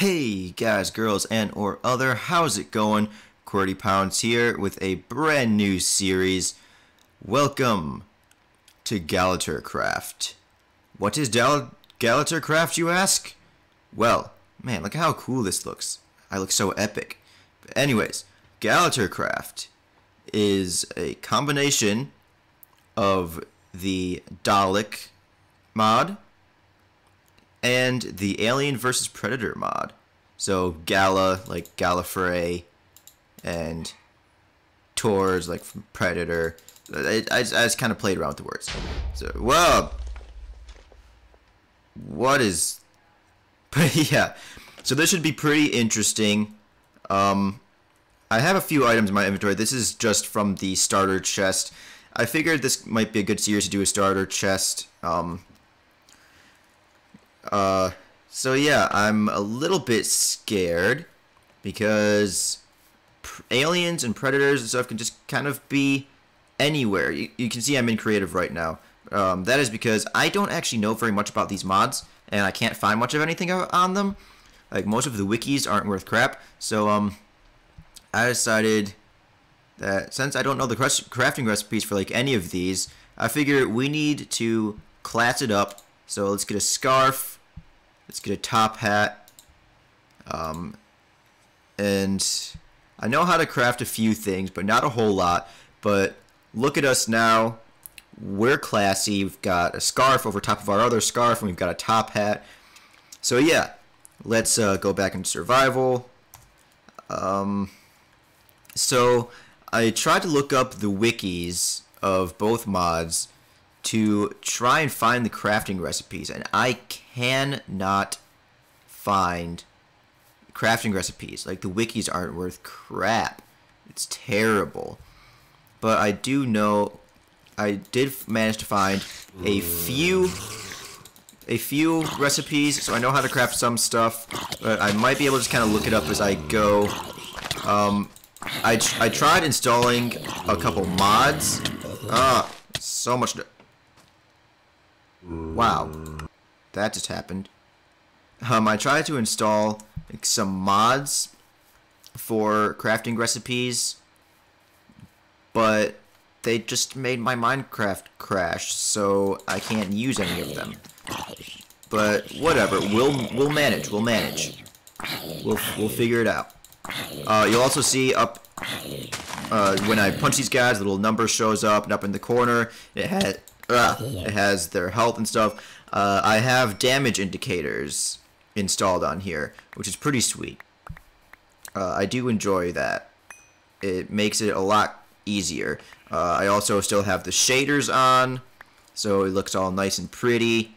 Hey guys, girls, and or other, how's it going? QWERTY Pounds here with a brand new series. Welcome to Gallitorcraft. What is Gal you ask? Well, man, look how cool this looks. I look so epic. But anyways, Gallitorcraft is a combination of the Dalek mod and the Alien vs Predator mod. So Gala, like Gallifrey, and Tors, like from Predator. I, I, I just kind of played around with the words. So, well, what is? But yeah, so this should be pretty interesting. Um, I have a few items in my inventory. This is just from the starter chest. I figured this might be a good series to do a starter chest. Um, uh, so yeah, I'm a little bit scared because aliens and predators and stuff can just kind of be anywhere. You, you can see I'm in creative right now. Um, that is because I don't actually know very much about these mods, and I can't find much of anything on them. Like, most of the wikis aren't worth crap, so, um, I decided that since I don't know the crafting recipes for, like, any of these, I figure we need to class it up. So let's get a scarf, let's get a top hat, um, and I know how to craft a few things, but not a whole lot, but look at us now. We're classy. We've got a scarf over top of our other scarf, and we've got a top hat. So yeah, let's uh, go back into survival. Um, so I tried to look up the wikis of both mods to try and find the crafting recipes, and I cannot find crafting recipes. Like, the wikis aren't worth crap. It's terrible. But I do know I did manage to find a few a few recipes, so I know how to craft some stuff, but I might be able to just kind of look it up as I go. Um, I, I tried installing a couple mods. Ah, so much. Wow, that just happened. Um, I tried to install like, some mods for crafting recipes, but they just made my Minecraft crash, so I can't use any of them. But whatever, we'll we'll manage. We'll manage. We'll we'll figure it out. Uh, you'll also see up uh, when I punch these guys, the little number shows up, and up in the corner it has uh, it has their health and stuff. Uh, I have damage indicators installed on here, which is pretty sweet. Uh, I do enjoy that. It makes it a lot easier. Uh, I also still have the shaders on, so it looks all nice and pretty.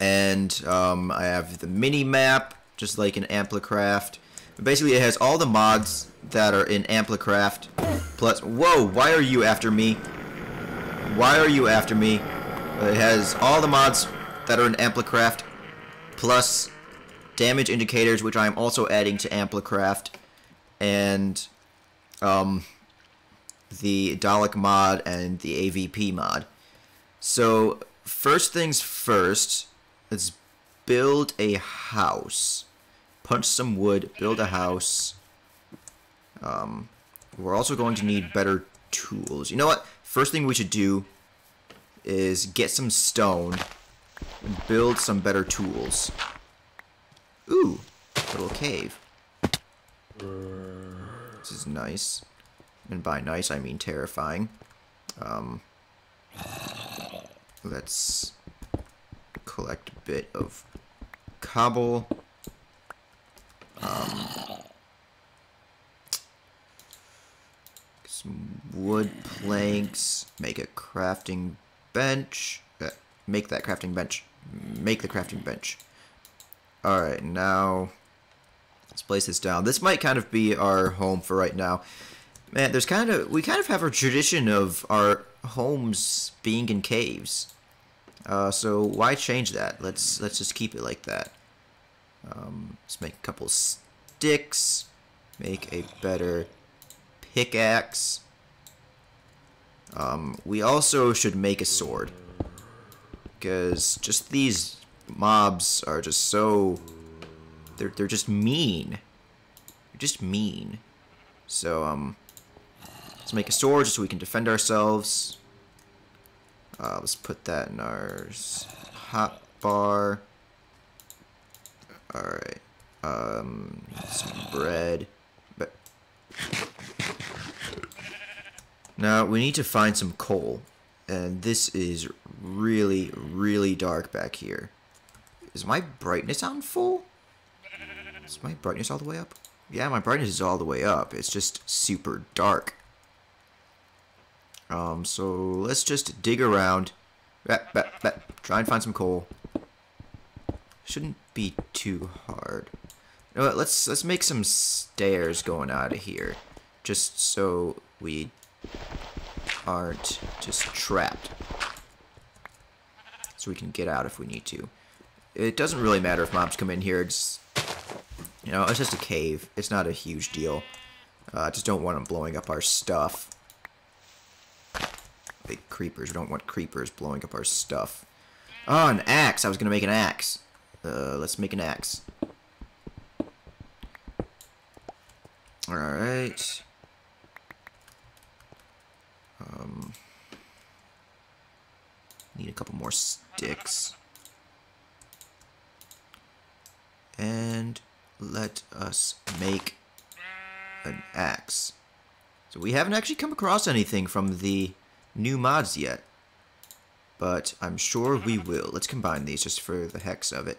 And um, I have the mini map, just like in Amplicraft. Basically, it has all the mods that are in Amplicraft. Plus, whoa, why are you after me? Why are you after me? It has all the mods that are in Amplicraft, plus damage indicators, which I'm also adding to Amplicraft, and um, the Dalek mod and the AVP mod. So, first things first, let's build a house. Punch some wood, build a house. Um, we're also going to need better tools. You know what? First thing we should do is get some stone and build some better tools. Ooh, little cave. This is nice. And by nice, I mean terrifying. Um, let's collect a bit of cobble. Um, some wood planks. Make a crafting bench. Uh, make that crafting bench. Make the crafting bench. Alright, now let's place this down. This might kind of be our home for right now. Man, there's kind of we kind of have a tradition of our homes being in caves. Uh, so why change that? Let's let's just keep it like that. Um, let's make a couple sticks. Make a better pickaxe. Um, we also should make a sword. Because just these mobs are just so they're they're just mean. They're just mean. So um, let's make a sword just so we can defend ourselves. Uh, let's put that in our hot bar. All right. Um, some bread. But now we need to find some coal, and this is really, really dark back here. Is my brightness on full? Is my brightness all the way up? Yeah, my brightness is all the way up. It's just super dark. Um, so let's just dig around. Try and find some coal. Shouldn't be too hard. You know what, let's let's make some stairs going out of here. Just so we aren't just trapped. So we can get out if we need to. It doesn't really matter if mobs come in here. It's, you know, it's just a cave. It's not a huge deal. Uh, I uh, just don't want them blowing up our stuff. Big creepers. We don't want creepers blowing up our stuff. Oh, an axe. I was going to make an axe. Uh, let's make an axe. Alright. Um, need a couple more sticks. And let us make an axe. So we haven't actually come across anything from the new mods yet. But I'm sure we will. Let's combine these just for the hex of it.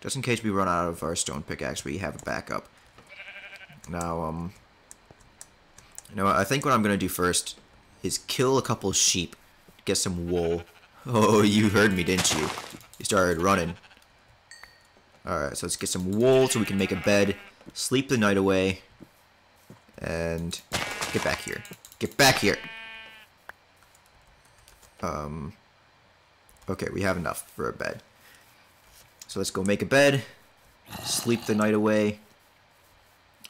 Just in case we run out of our stone pickaxe, we have a backup. Now, um... You know, I think what I'm going to do first is kill a couple sheep, get some wool. Oh, you heard me, didn't you? You started running. Alright, so let's get some wool so we can make a bed, sleep the night away, and get back here. Get back here! Um, okay, we have enough for a bed. So let's go make a bed, sleep the night away,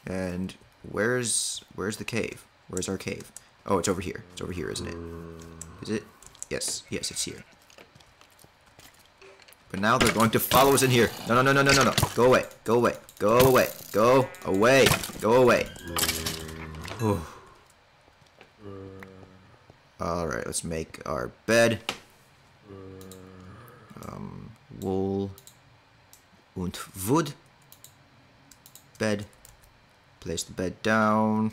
and where's where's the cave? Where's our cave? Oh, it's over here. It's over here, isn't it? Is it? Yes, yes, it's here. But now they're going to follow us in here. No, no, no, no, no, no, no. Go away. Go away. Go away. Go away. Go away. Alright, let's make our bed. Um, wool und wood. Bed. Place the bed down.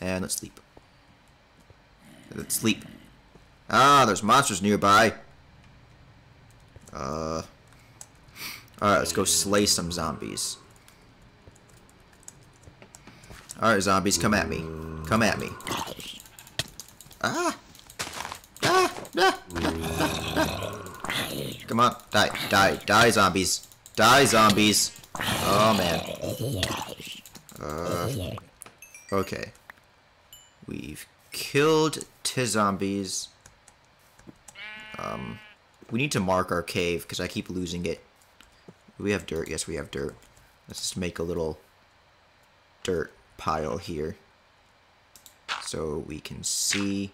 And let's sleep. Sleep. Ah, there's monsters nearby. Uh. Alright, let's go slay some zombies. Alright, zombies, come at me. Come at me. Ah! Ah! Ah! ah, ah. Come on, die, die, die, zombies. Die, zombies. Oh, man. Uh, okay. We've killed two zombies. Um, we need to mark our cave because I keep losing it. We have dirt? Yes, we have dirt. Let's just make a little dirt pile here so we can see.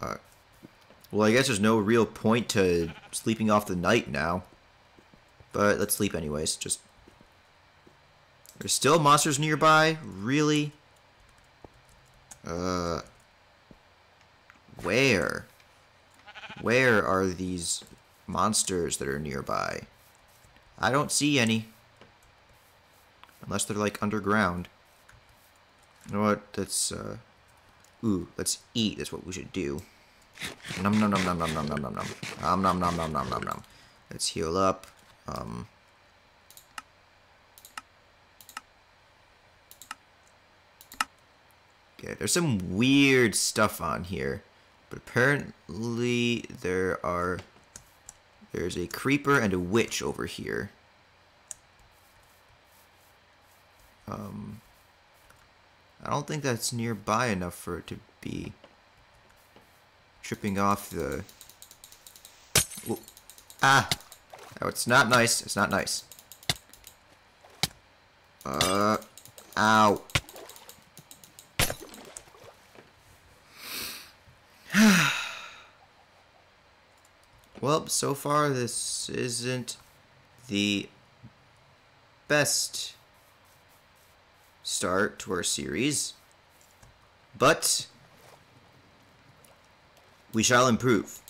Uh, well, I guess there's no real point to sleeping off the night now. But let's sleep anyways. Just There's still monsters nearby? Really? Uh Where? Where are these monsters that are nearby? I don't see any. Unless they're like underground. You know what? Let's uh Ooh, let's eat. That's what we should do. Nom nom nom nom nom nom nom nom nom. Nom nom nom nom nom nom nom. Let's heal up. Um Okay, there's some weird stuff on here. But apparently there are there's a creeper and a witch over here. Um I don't think that's nearby enough for it to be tripping off the... Ooh. Ah! Oh, it's not nice. It's not nice. Uh... Ow. Well, so far this isn't the best start to our series, but we shall improve.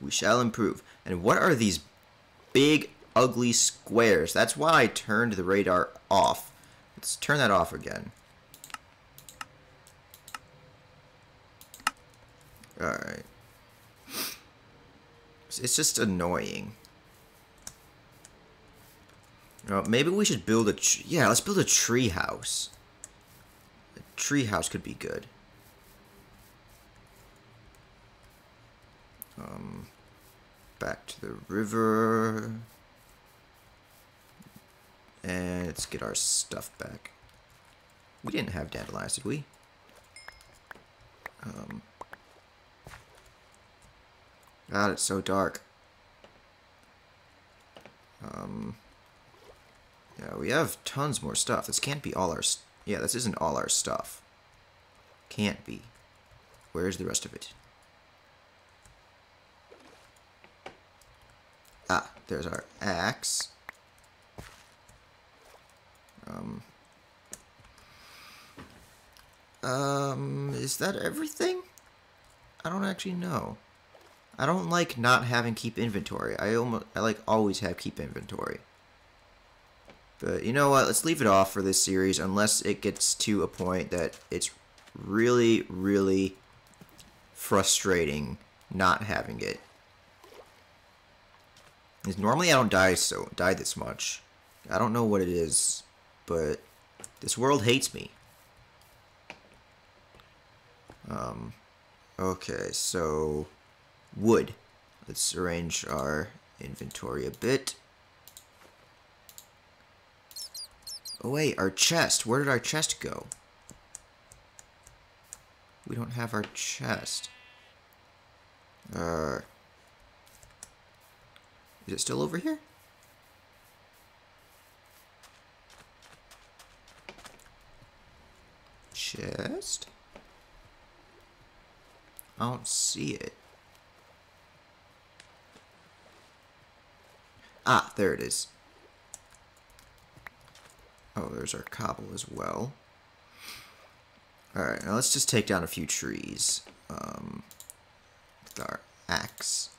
We shall improve. And what are these big, ugly squares? That's why I turned the radar off. Let's turn that off again. Alright. It's just annoying. Uh, maybe we should build a... yeah, let's build a tree house. A tree house could be good. Um, back to the river. And let's get our stuff back. We didn't have dandelions, did we? Um, God, it's so dark. Um, yeah, we have tons more stuff. This can't be all our... Yeah, this isn't all our stuff. Can't be. Where's the rest of it? Ah, there's our axe. Um, um, is that everything? I don't actually know. I don't like not having keep inventory. I almost, I like always have keep inventory. But you know what? Let's leave it off for this series unless it gets to a point that it's really, really frustrating not having it. Because normally I don't die so die this much. I don't know what it is, but this world hates me. Um, okay, so wood. Let's arrange our inventory a bit. Oh wait, our chest. Where did our chest go? We don't have our chest. Uh, is it still over here? Chest? I don't see it. Ah, there it is. Oh, there's our cobble as well. Alright, now let's just take down a few trees. Um, with our axe.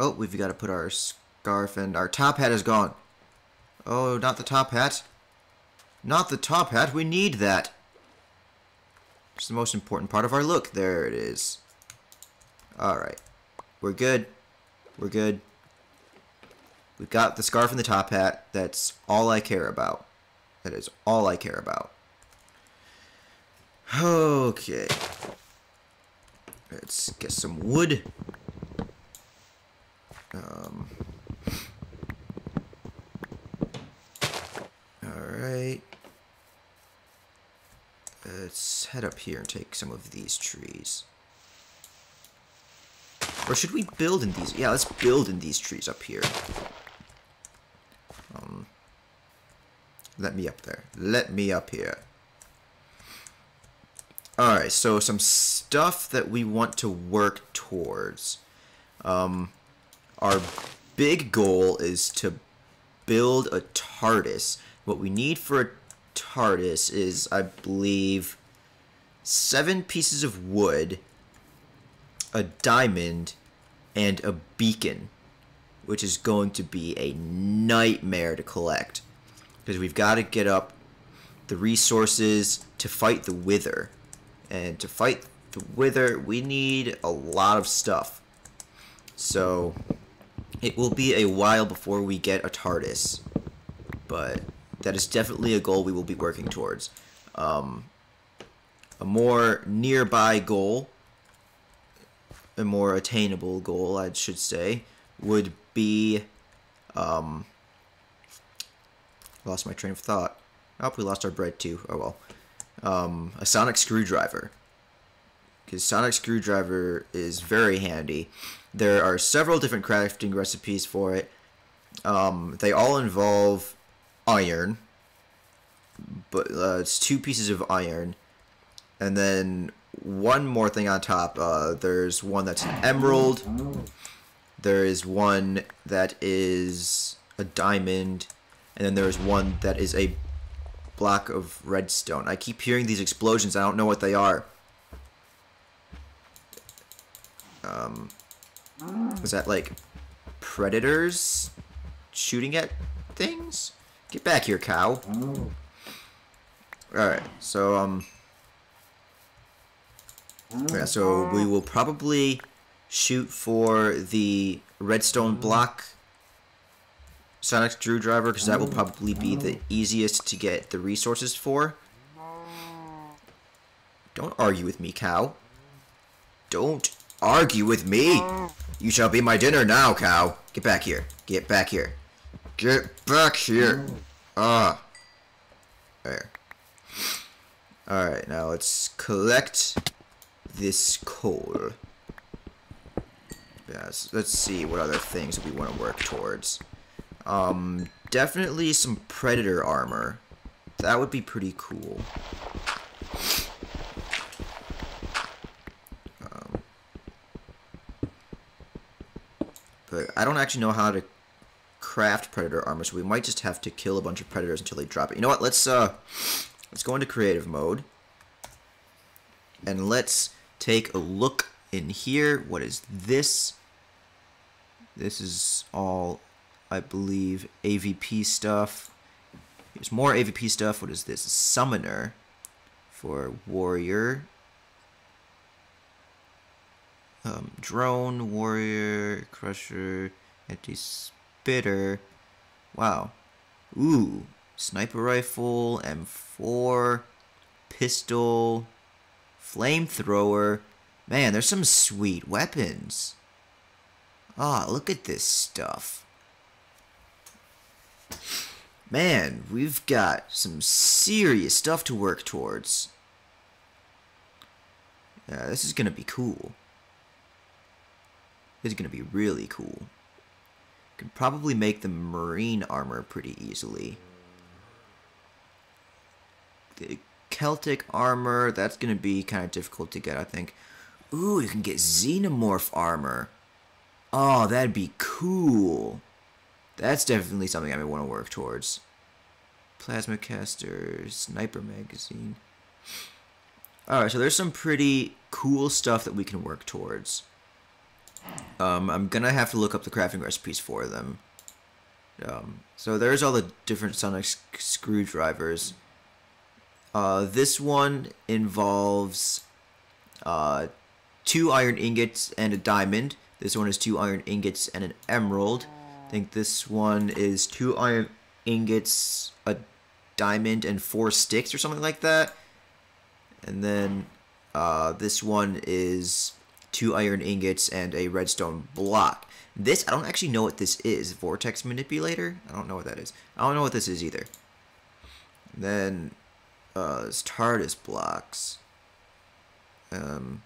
Oh, we've got to put our scarf and our top hat is gone. Oh, not the top hat. Not the top hat. We need that. It's the most important part of our look. There it is. Alright. We're good. We're good. We've got the scarf and the top hat. That's all I care about. That is all I care about. Okay. Let's get some wood. Um, Alright. Let's head up here and take some of these trees. Or should we build in these? Yeah, let's build in these trees up here. Let me up there. Let me up here. Alright, so some stuff that we want to work towards. Um, our big goal is to build a TARDIS. What we need for a TARDIS is, I believe, seven pieces of wood, a diamond, and a beacon, which is going to be a nightmare to collect. Because we've got to get up the resources to fight the Wither. And to fight the Wither, we need a lot of stuff. So, it will be a while before we get a TARDIS, but that is definitely a goal we will be working towards. Um, a more nearby goal, a more attainable goal, I should say, would be. Um, lost my train of thought. Oh, we lost our bread too. Oh well. Um, a sonic screwdriver. Because sonic screwdriver is very handy. There are several different crafting recipes for it. Um, they all involve iron, but uh, it's two pieces of iron, and then one more thing on top. Uh, there's one that's an emerald. there is one that is a diamond, and then there's one that is a block of redstone. I keep hearing these explosions. I don't know what they are. Um, is that like predators shooting at things? Get back here, cow. Alright, so, um... Yeah, so we will probably shoot for the redstone block sonic screwdriver because that will probably be the easiest to get the resources for. Don't argue with me, cow. Don't argue with me! You shall be my dinner now, cow. Get back here. Get back here. Get back here. Ah. There. Alright, now let's collect this coal. Yes, let's see what other things we want to work towards. Um, definitely some predator armor. That would be pretty cool. Um, but I don't actually know how to craft predator armor, so we might just have to kill a bunch of predators until they drop it. You know what? Let's uh, let's go into creative mode, and let's take a look in here. What is this? This is all, I believe, AVP stuff. Here's more AVP stuff. What is this? Summoner for warrior. Um, drone, warrior, crusher, anti spitter. Wow. Ooh. Sniper rifle, M4, pistol, flamethrower. Man, there's some sweet weapons. Ah, look at this stuff. Man, we've got some serious stuff to work towards. Yeah, this is gonna be cool. This is gonna be really cool. Can probably make the marine armor pretty easily. The Celtic armor, that's gonna be kind of difficult to get, I think. Ooh, you can get xenomorph armor. Oh, that'd be cool. That's definitely something I may want to work towards. Plasma caster, sniper magazine. Alright, so there's some pretty cool stuff that we can work towards. Um, I'm gonna have to look up the crafting recipes for them. Um, so there's all the different sonic screwdrivers. Uh, this one involves uh, two iron ingots and a diamond. This one is two iron ingots and an emerald. I think this one is two iron ingots, a diamond, and four sticks or something like that. And then uh, this one is two iron ingots, and a redstone block. This, I don't actually know what this is. Vortex Manipulator? I don't know what that is. I don't know what this is either. Then, uh, TARDIS blocks. Um,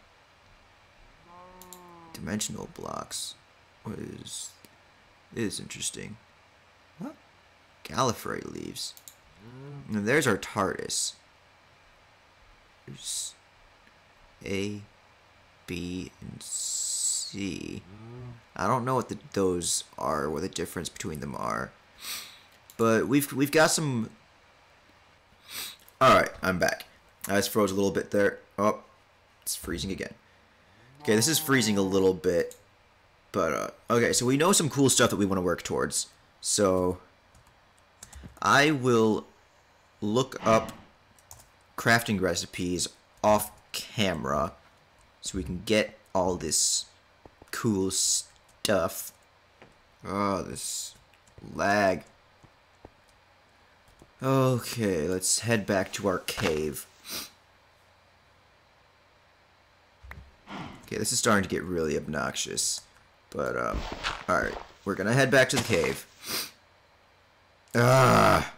dimensional blocks. What is... It is interesting. What? Gallifrey leaves. And there's our TARDIS. There's A, B, and C. I don't know what the, those are, what the difference between them are. But we've we've got some. All right, I'm back. I just froze a little bit there. Oh, it's freezing again. Okay, this is freezing a little bit, but uh, okay. So we know some cool stuff that we want to work towards. So I will look up crafting recipes off camera so we can get all this cool stuff. Oh, this lag. Okay, let's head back to our cave. Okay, this is starting to get really obnoxious. But, um, alright. We're gonna head back to the cave. Ah.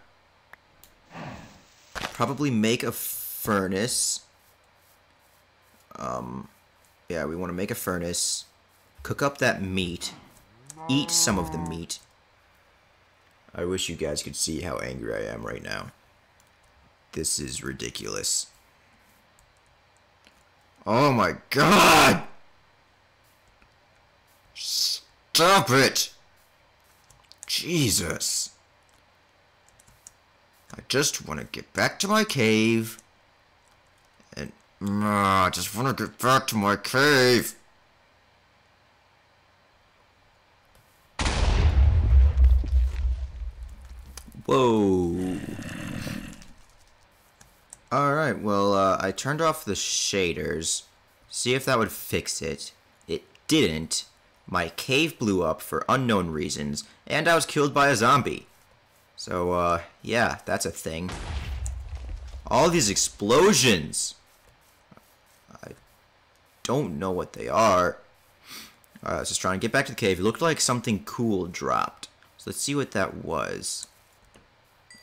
Probably make a furnace. Um, yeah, we want to make a furnace, cook up that meat, eat some of the meat. I wish you guys could see how angry I am right now. This is ridiculous. Oh my god! Stop it! Jesus. I just want to get back to my cave. And uh, I just want to get back to my cave. Whoa. Alright, well, uh, I turned off the shaders. See if that would fix it. It didn't. My cave blew up for unknown reasons, and I was killed by a zombie. So, uh, yeah, that's a thing. All these explosions! I don't know what they are. Alright, let's just trying to get back to the cave. It looked like something cool dropped. So let's see what that was.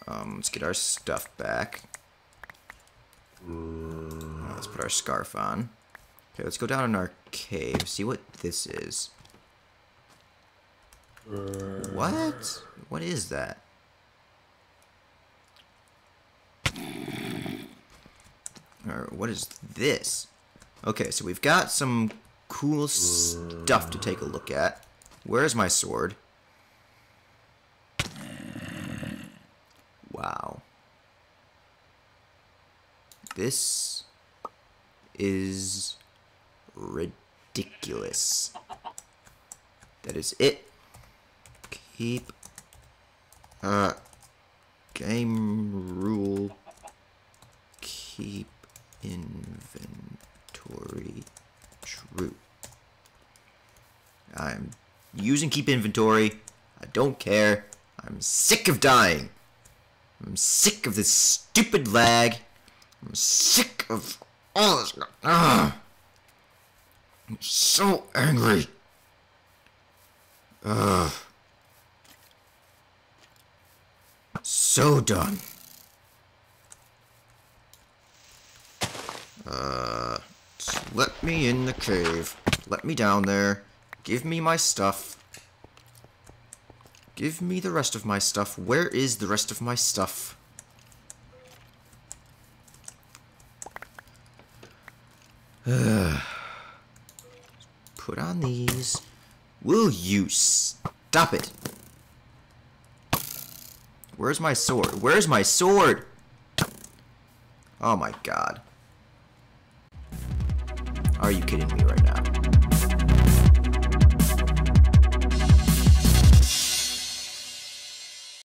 Um, let's get our stuff back. Uh, let's put our scarf on. Okay, let's go down in our cave, see what this is. What? What is that? Or what is this? Okay, so we've got some cool stuff to take a look at. Where's my sword? Wow. This is ridiculous. That is it. Keep uh game rule keep inventory true. I'm using keep inventory. I don't care. I'm sick of dying. I'm sick of this stupid lag. I'm sick of all this. Ugh. I'm so angry. Ugh. So done. Uh, let me in the cave. Let me down there. Give me my stuff. Give me the rest of my stuff. Where is the rest of my stuff? Put on these. Will you stop it? Where's my sword? Where's my sword? Oh my god. Are you kidding me right now?